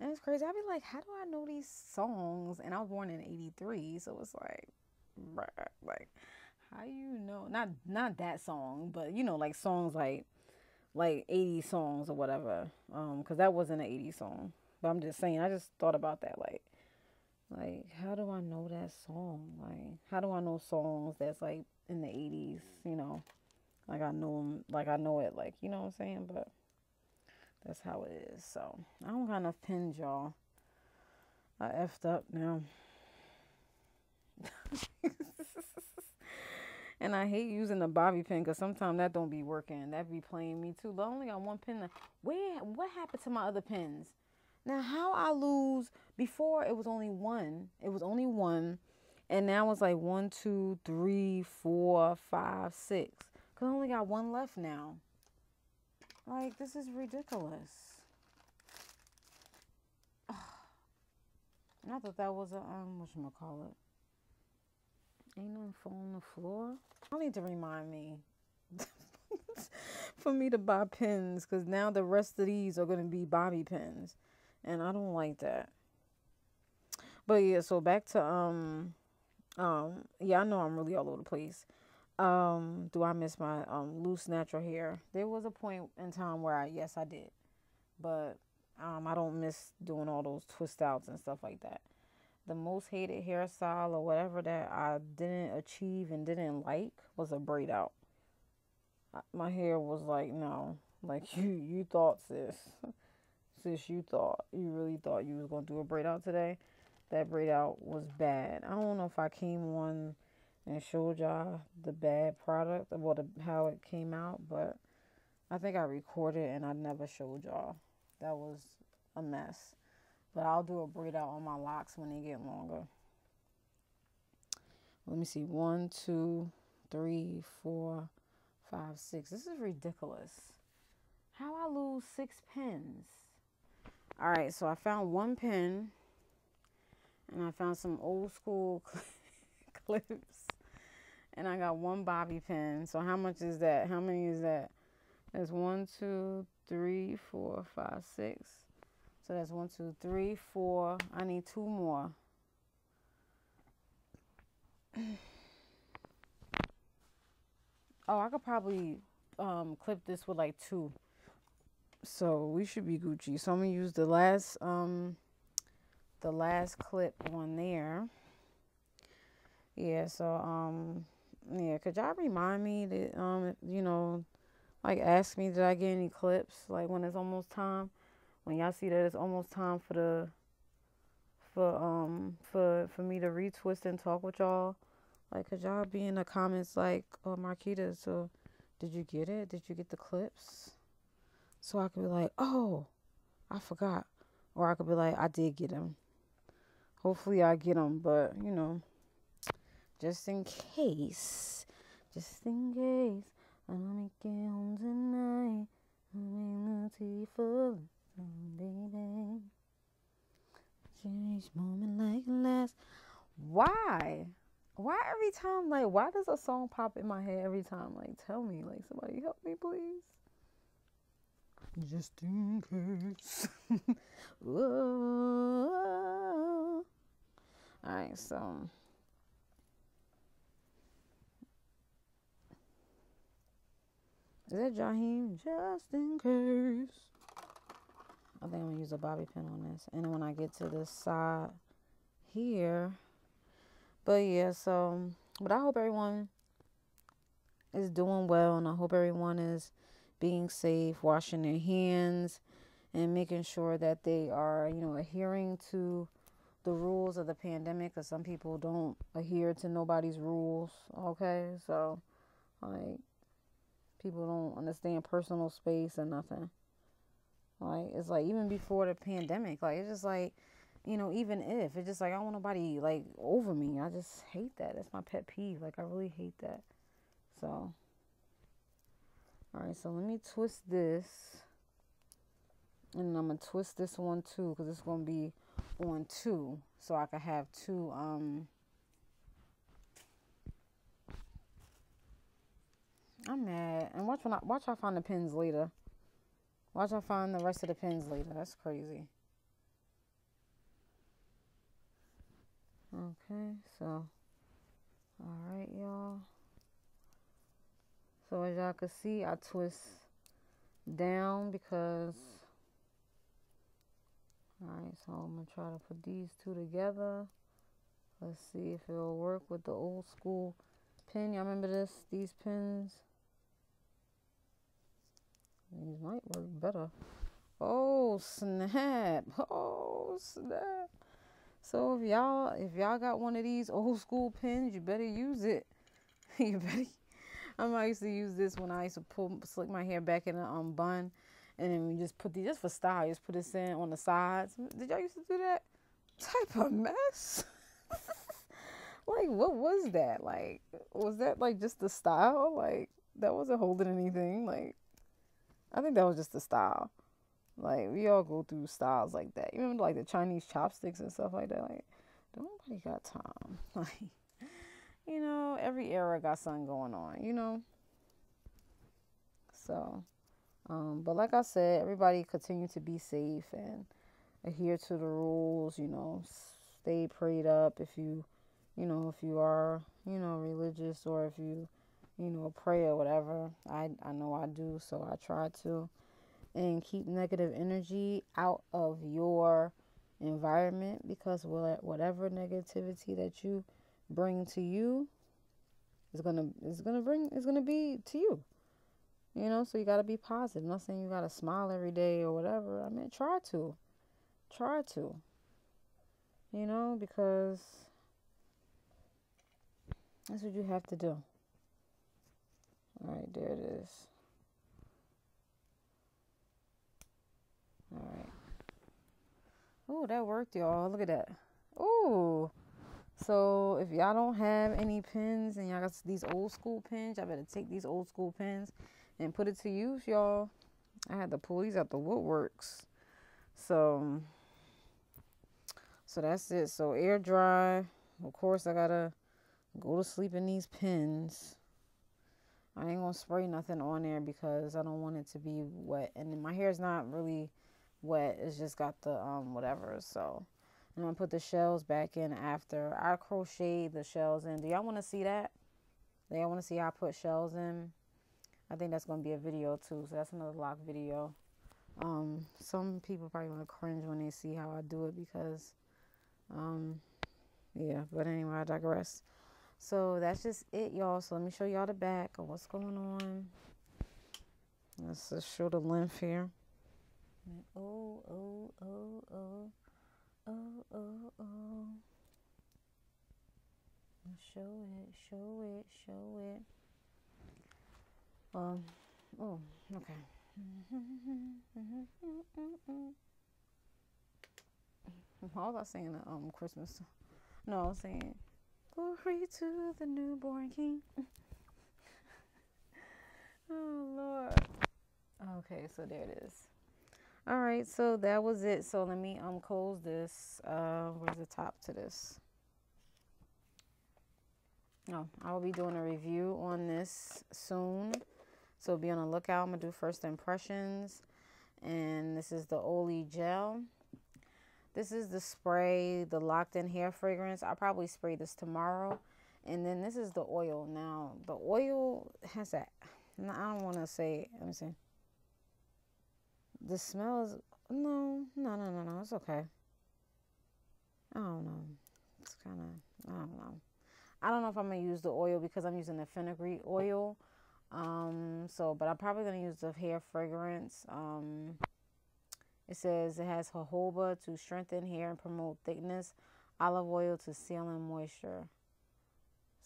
and it's crazy. I'd be like, how do I know these songs? And I was born in '83, so it's like, bruh, like, how you know? Not not that song, but you know, like songs like like 80 songs or whatever. Um, because that wasn't an 80 song. But I'm just saying, I just thought about that. Like, like how do I know that song? Like, how do I know songs that's like in the 80s? You know, like I know them, like I know it, like you know what I'm saying. But that's how it is. So I don't got enough pins, y'all. I effed up now. and I hate using the bobby pin because sometimes that don't be working. That be playing me too. But I only got one pin. To, where? What happened to my other pins? Now, how I lose before it was only one. It was only one. And now it's like one, two, three, four, five, six. Because I only got one left now. Like, this is ridiculous. I thought that was a, um, whatchamacallit. Ain't nothing fall on the floor. I need to remind me for me to buy pins because now the rest of these are going to be bobby pins and I don't like that. But yeah, so back to um um yeah, I know I'm really all over the place. Um, do I miss my um loose natural hair? There was a point in time where I yes I did. But um I don't miss doing all those twist outs and stuff like that. The most hated hairstyle or whatever that I didn't achieve and didn't like was a braid out. My hair was like, no, like you you thought sis sis, you thought you really thought you was gonna do a braid out today. That braid out was bad. I don't know if I came on and showed y'all the bad product what how it came out, but I think I recorded and I never showed y'all. That was a mess. But I'll do a braid out on my locks when they get longer. Let me see. One, two, three, four, five, six. This is ridiculous. How I lose six pins? All right, so I found one pen and I found some old school clips and I got one bobby pin. So how much is that? How many is that? That's one, two, three, four, five, six. So that's one, two, three, four. I need two more. oh, I could probably um, clip this with like two. So we should be Gucci. So I'm gonna use the last um the last clip on there. Yeah, so um yeah, could y'all remind me that um you know like ask me did I get any clips like when it's almost time. When y'all see that it's almost time for the for um for for me to retwist and talk with y'all. Like could y'all be in the comments like oh Marquita, so did you get it? Did you get the clips? So I could be like, oh, I forgot. Or I could be like, I did get them. Hopefully I get them, but you know, just in case, just in case I don't make it home tonight. I may not see for baby. Change moment like last. Why? Why every time? Like, why does a song pop in my head every time? Like, tell me. Like, somebody help me, please. Just in case. Whoa. All right, so. Is that Jaheim? Just in case. I think I'm gonna use a bobby pin on this. And when I get to this side here, but yeah, so but I hope everyone is doing well and I hope everyone is being safe, washing their hands and making sure that they are, you know, adhering to the rules of the pandemic because some people don't adhere to nobody's rules. Okay, so like people don't understand personal space and nothing. Like it's like even before the pandemic, like it's just like you know, even if it's just like I don't want nobody like over me. I just hate that. That's my pet peeve. Like I really hate that. So all right, so let me twist this. And I'm gonna twist this one too, because it's gonna be on two. So I can have two um I'm mad. And watch when I watch I find the pins later. Watch I find the rest of the pins later. That's crazy. Okay, so alright y'all. So as y'all can see I twist down because alright so I'm gonna try to put these two together. Let's see if it'll work with the old school pin. Y'all remember this? These pins? These might work better. Oh snap! Oh snap! So if y'all if y'all got one of these old school pins, you better use it. you better. I used to use this when I used to pull slick my hair back in a um bun, and then we just put these just for style. Just put this in on the sides. Did y'all used to do that? Type of mess. like what was that? Like was that like just the style? Like that wasn't holding anything. Like I think that was just the style. Like we all go through styles like that. You remember like the Chinese chopsticks and stuff like that. Like nobody got time. Like you know, every era got something going on. You know. So, um, but like I said, everybody continue to be safe and adhere to the rules. You know, stay prayed up if you, you know, if you are, you know, religious or if you you know, pray or whatever. I, I know I do, so I try to. And keep negative energy out of your environment because whatever negativity that you bring to you is gonna is gonna bring is gonna be to you. You know, so you gotta be positive. I'm not saying you gotta smile every day or whatever. I mean try to. Try to. You know, because that's what you have to do. All right, there it is. All right. Oh, that worked, y'all. Look at that. Oh. So if y'all don't have any pins and y'all got these old school pins, y'all better take these old school pins and put it to use, y'all. I had to pull these out the woodworks. So so that's it. So air dry. Of course I gotta go to sleep in these pins. I ain't gonna spray nothing on there because I don't want it to be wet. And my hair is not really wet. It's just got the um whatever. So I'm gonna put the shells back in after I crochet the shells in. Do y'all want to see that? Do y'all want to see how I put shells in? I think that's gonna be a video too. So that's another lock video. Um, some people probably gonna cringe when they see how I do it because, um, yeah. But anyway, I digress. So that's just it, y'all. So let me show y'all the back of what's going on. Let's just show the lymph here. Oh, oh, oh, oh, oh, oh, oh. Show it, show it, show it. Um, oh, okay. How was I saying um Christmas? No, I was saying Glory to the newborn King. oh Lord. Okay, so there it is. All right, so that was it. So let me um close this. Uh, where's the top to this? Oh, I will be doing a review on this soon. So be on the lookout. I'm going to do first impressions. And this is the ooli Gel. This is the spray, the locked in hair fragrance. I'll probably spray this tomorrow. And then this is the oil. Now, the oil has that. I don't want to say, let me see. The smell is, no, no, no, no, no. It's okay. I don't know. It's kind of, I don't know. I don't know if I'm going to use the oil because I'm using the fenugreek oil. Um, so, but I'm probably going to use the hair fragrance. Um, it says it has jojoba to strengthen hair and promote thickness, olive oil to seal in moisture.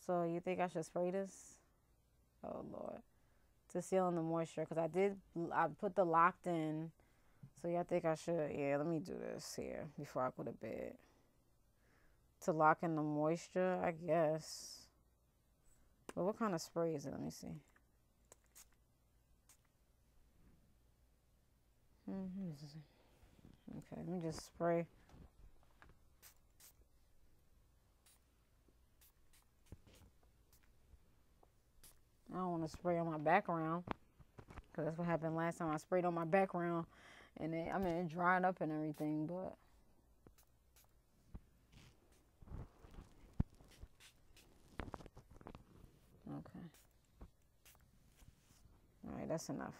So you think I should spray this? Oh Lord, to seal in the moisture because I did. I put the locked in. So y'all think I should? Yeah, let me do this here before I go to bed to lock in the moisture, I guess. But what kind of spray is it? Let me see. Mm-hmm. Okay, let me just spray. I don't want to spray on my background because that's what happened last time I sprayed on my background and it, I mean it dried up and everything, but Okay. All right, that's enough.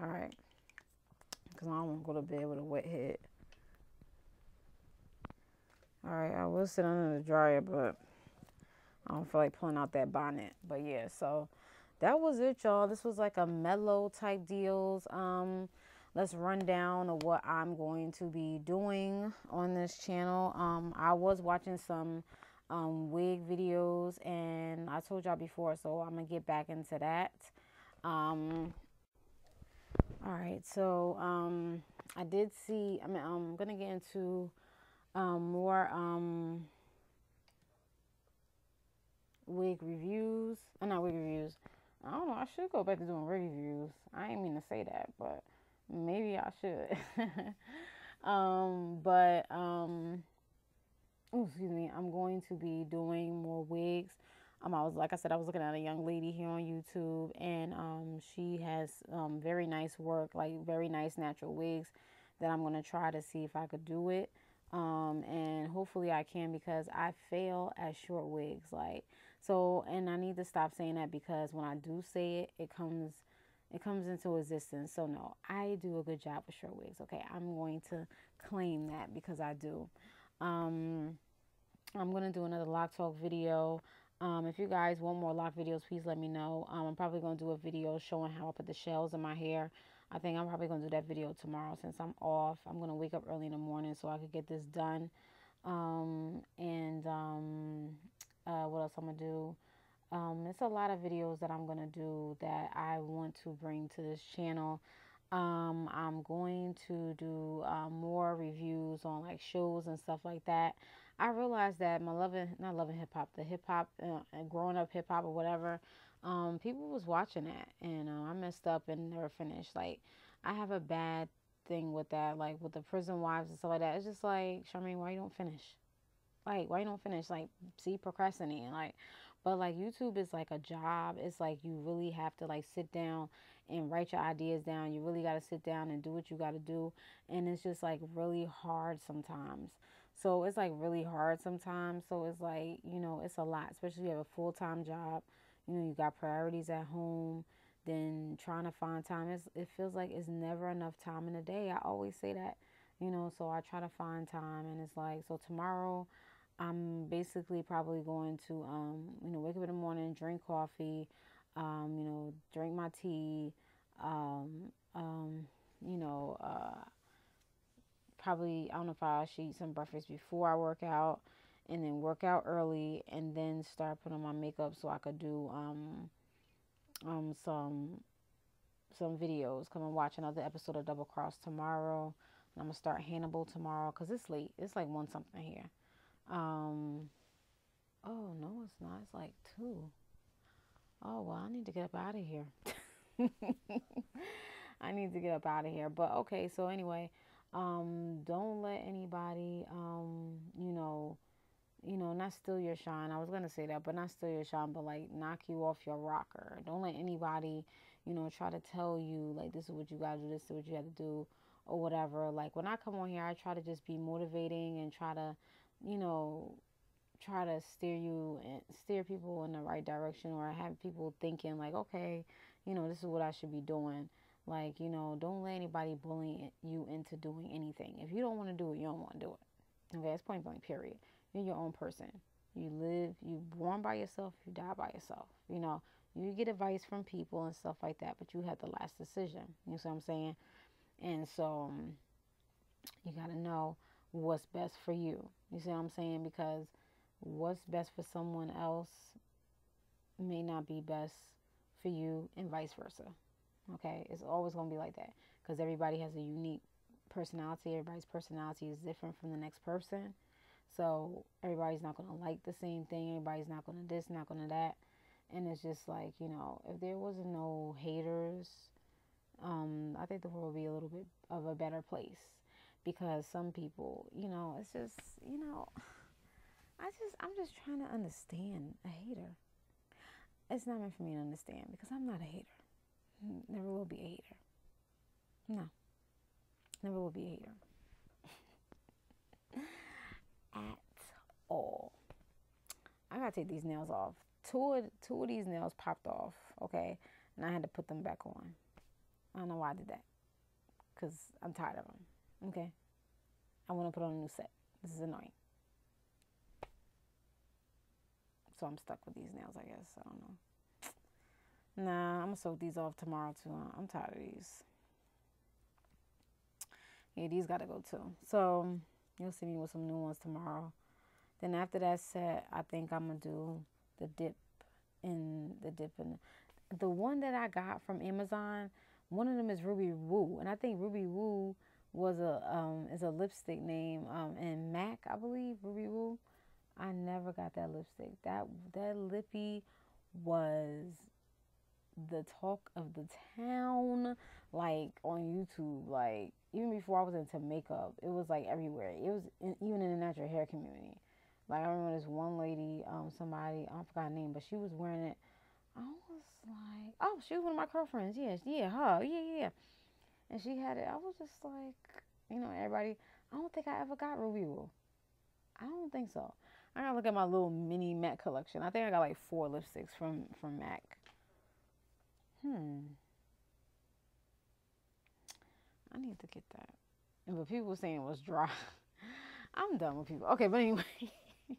All right. Because I don't want to go to bed with a wet head. All right, I will sit under the dryer, but I don't feel like pulling out that bonnet. But yeah, so that was it, y'all. This was like a mellow type deals. Um, let's run down of what I'm going to be doing on this channel. Um, I was watching some um, wig videos, and I told y'all before, so I'm gonna get back into that. Um, all right, so um, I did see. I mean, I'm gonna get into um, more um, wig reviews. Oh, not wig reviews. I don't know. I should go back to doing wig reviews. I ain't mean to say that, but maybe I should. um, but um, oh, excuse me, I'm going to be doing more wigs. Um, I was like I said, I was looking at a young lady here on YouTube, and um, she has um, very nice work, like very nice natural wigs that I'm gonna try to see if I could do it. Um, and hopefully I can because I fail at short wigs. Like so, and I need to stop saying that because when I do say it, it comes it comes into existence. So no, I do a good job with short wigs. Okay, I'm going to claim that because I do. Um, I'm to do another lock talk video. Um, if you guys want more lock videos, please let me know. Um, I'm probably going to do a video showing how I put the shells in my hair. I think I'm probably going to do that video tomorrow since I'm off. I'm going to wake up early in the morning so I could get this done. Um, and um, uh, what else I'm going to do? Um, it's a lot of videos that I'm going to do that I want to bring to this channel. Um, I'm going to do uh, more reviews on like shows and stuff like that. I realized that my loving, not loving hip hop, the hip hop, uh, growing up hip hop or whatever, um, people was watching that, and uh, I messed up and never finished. Like, I have a bad thing with that, like with the prison wives and stuff like that. It's just like, Charmaine, why you don't finish? Like, why you don't finish? Like, see, procrastinating. Like, but like YouTube is like a job. It's like you really have to like sit down and write your ideas down. You really got to sit down and do what you got to do. And it's just like really hard sometimes. So it's like really hard sometimes. So it's like, you know, it's a lot, especially if you have a full time job. You know, you got priorities at home. Then trying to find time, it's, it feels like it's never enough time in a day. I always say that, you know, so I try to find time. And it's like, so tomorrow, I'm basically probably going to, um, you know, wake up in the morning, drink coffee, um, you know, drink my tea, Um, um, you know, uh, probably I don't know if I should eat some breakfast before I work out, and then work out early, and then start putting on my makeup so I could do um, um, some some videos. Come and watch another episode of Double Cross tomorrow. I'm gonna start Hannibal tomorrow because it's late. It's like one something here. Um, oh no, it's not. It's like two. Oh well, I need to get up out of here. I need to get up out of here. But okay, so anyway, um, don't let anybody, um, you know, you know, not steal your shine. I was gonna say that, but not steal your shine, but like knock you off your rocker. Don't let anybody, you know, try to tell you like this is what you gotta do, this is what you have to do, or whatever. Like when I come on here, I try to just be motivating and try to, you know, try to steer you and steer people in the right direction, or I have people thinking like, okay, you know, this is what I should be doing. Like, you know, don't let anybody bully you into doing anything. If you don't want to do it, you don't want to do it. Okay, that's point blank, period. You're your own person. You live, you born by yourself, you die by yourself. You know, you get advice from people and stuff like that, but you have the last decision. You know what I'm saying? And so um, you got to know what's best for you. You see what I'm saying? Because what's best for someone else may not be best for you, and vice versa. Okay, it's always going to be like that because everybody has a unique personality. Everybody's personality is different from the next person. So everybody's not going to like the same thing. Everybody's not going to this, not going to that. And it's just like, you know, if there wasn't no haters, um, I think the world would be a little bit of a better place because some people, you know, it's just, you know, I just, I'm just trying to understand a hater. It's not meant for me to understand because I'm not a hater. Never will be a hater. No. Never will be a hater. At all. I gotta take these nails off. Two of, two of these nails popped off, okay? And I had to put them back on. I don't know why I did that. Because I'm tired of them, okay? I want to put on a new set. This is annoying. So I'm stuck with these nails, I guess. I don't know. Nah, I'm gonna soak these off tomorrow too. I'm tired of these. Yeah, these gotta go too. So you'll see me with some new ones tomorrow. Then after that set, I think I'm gonna do the dip in the dip in the one that I got from Amazon. One of them is Ruby Woo, and I think Ruby Woo was a um is a lipstick name um and MAC I believe Ruby Woo. I never got that lipstick. That that lippy was the talk of the town, like on YouTube, like even before I was into makeup, it was like everywhere. It was in, even in the natural hair community. Like I remember this one lady, um, somebody I forgot her name, but she was wearing it. I was like, oh, she was one of my girlfriends. Yes, yeah, her, yeah, yeah. And she had it. I was just like, you know, everybody. I don't think I ever got Ruby Woo. I don't think so. I gotta look at my little mini MAC collection. I think I got like four lipsticks from from MAC. Hmm. I need to get that. But people saying it was dry. I'm done with people. Okay, but anyway.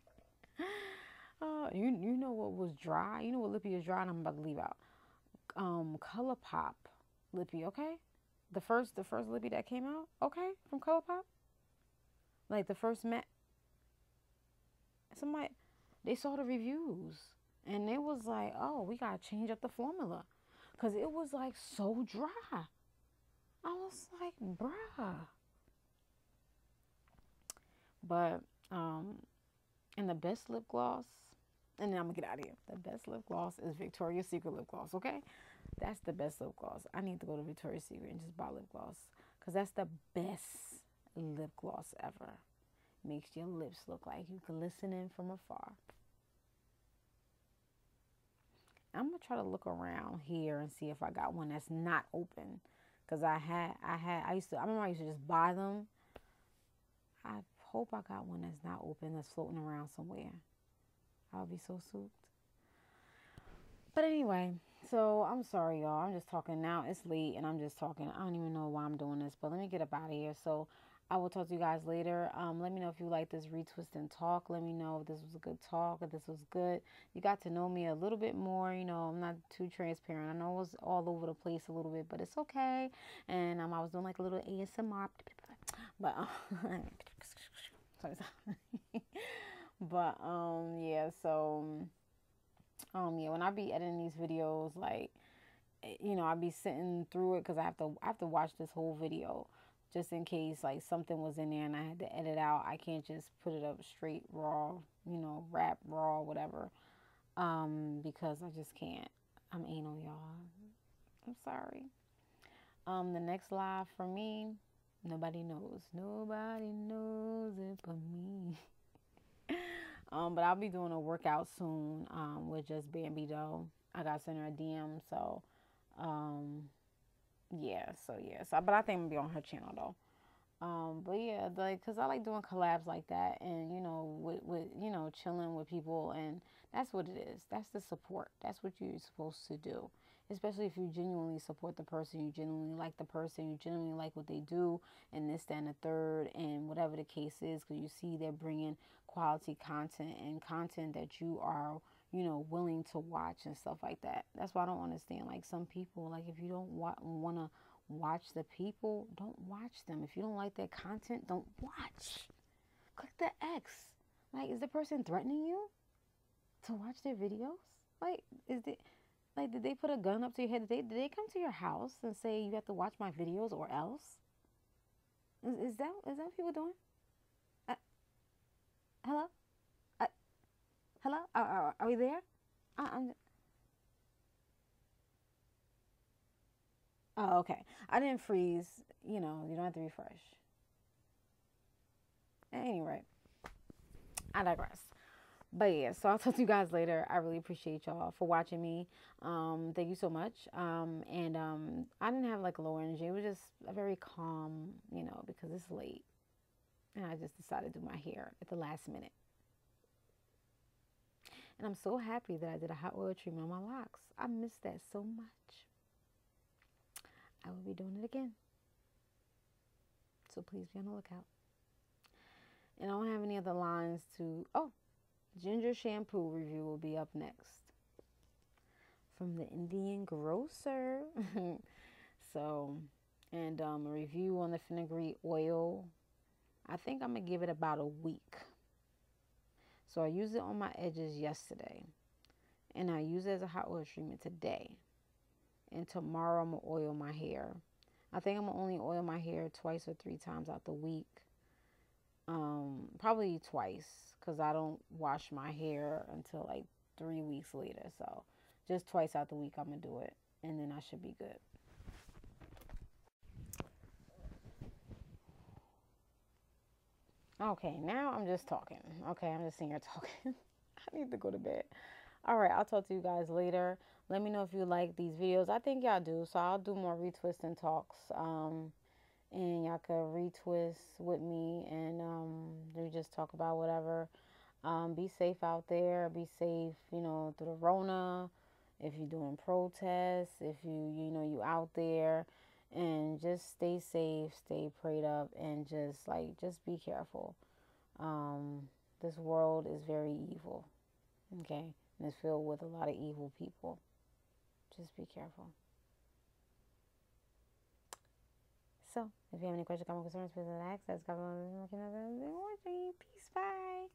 uh, you you know what was dry? You know what lippy is dry and I'm about to leave out. Um ColourPop lippy, okay? The first the first lippy that came out, okay, from ColourPop. Like the first matte somebody they saw the reviews and it was like, oh, we gotta change up the formula because it was like so dry. I was like, bruh. But, um, and the best lip gloss, and then I'm gonna get out of here. The best lip gloss is Victoria's Secret lip gloss, okay? That's the best lip gloss. I need to go to Victoria's Secret and just buy lip gloss because that's the best lip gloss ever. Makes your lips look like you glistening from afar. I'm gonna try to look around here and see if I got one that's not open. Cause I had, I had, I used to, I remember I used to just buy them. I hope I got one that's not open, that's floating around somewhere. I'll be so souped. But anyway, so I'm sorry, y'all. I'm just talking now. It's late and I'm just talking. I don't even know why I'm doing this, but let me get up out of here. So I will talk to you guys later. Um, let me know if you like this retwist and talk. Let me know if this was a good talk, if this was good. You got to know me a little bit more. You know, I'm not too transparent. I know it was all over the place a little bit, but it's okay. And um, I was doing like a little ASMR, but but um, yeah. So um, yeah, when I be editing these videos, like eh, you know, I be sitting through it because I have to I have to watch this whole video just in case like something was in there and I had to edit out. I can't just put it up straight raw, you know, rap raw, whatever. Um, because I just can't. I'm anal, y'all. I'm sorry. Um, the next live for me, nobody knows. Nobody knows it but me. um, but I'll be doing a workout soon. Um, with just Bambi though. I got sent her a DM, so um yeah, so yeah, so but I think I'm gonna be on her channel though. Um, but yeah, like, cause I like doing collabs like that, and you know, with, with you know, chilling with people, and that's what it is. That's the support. That's what you're supposed to do. Especially if you genuinely support the person, you genuinely like the person, you genuinely like what they do, and this, that, and the third, and whatever the case is, because you see they're bringing quality content and content that you are you know, willing to watch and stuff like that. That's why I don't understand. Like some people, like if you don't wa- want to watch the people, don't watch them. If you don't like their content, don't watch. Click the X. Like, is the person threatening you to watch their videos? Like, is it like did they put a gun up to your head? Did they did they come to your house and say you have to watch my videos or else? Is, is that is that what people doing? Uh, hello. Hello? Are, are, are we there? Uh, I'm, oh, okay. I didn't freeze. You know, you don't have to refresh. Anyway, I digress. But yeah, so I'll talk to you guys later. I really appreciate y'all for watching me. Um, thank you so much. Um, and um, I didn't have like low energy. It was just a very calm, you know, because it's late. And I just decided to do my hair at the last minute. And I'm so happy that I did a hot oil treatment on my locks. I miss that so much. I will be doing it again. So please be on the lookout. And I don't have any other lines to. Oh, ginger shampoo review will be up next from the Indian grocer. so, and um, a review on the fenugreek oil. I think I'm gonna give it about a week. So I used it on my edges yesterday. And I use it as a hot oil treatment today. And tomorrow I'm going to oil my hair. I think I'm going to only oil my hair twice or three times out the week. Um, probably twice because I don't wash my hair until like three weeks later. So just twice out the week I'm going to do it. And then I should be good. Okay, now I'm just talking. Okay, I'm just sitting here talking. I need to go to bed. All right, I'll talk to you guys later. Let me know if you like these videos. I think y'all do, so I'll do more retwist and talks. Um, and y'all can retwist with me and um, we just talk about whatever. Um, be safe out there. Be safe, you know, through the Rona. If you're doing protests, if you, you know, you out there and just stay safe, stay prayed up, and just like just be careful. Um, this world is very evil, okay, and it's filled with a lot of evil people. Just be careful. So, if you have any questions, comments, concerns, please ask. That's Peace. Bye.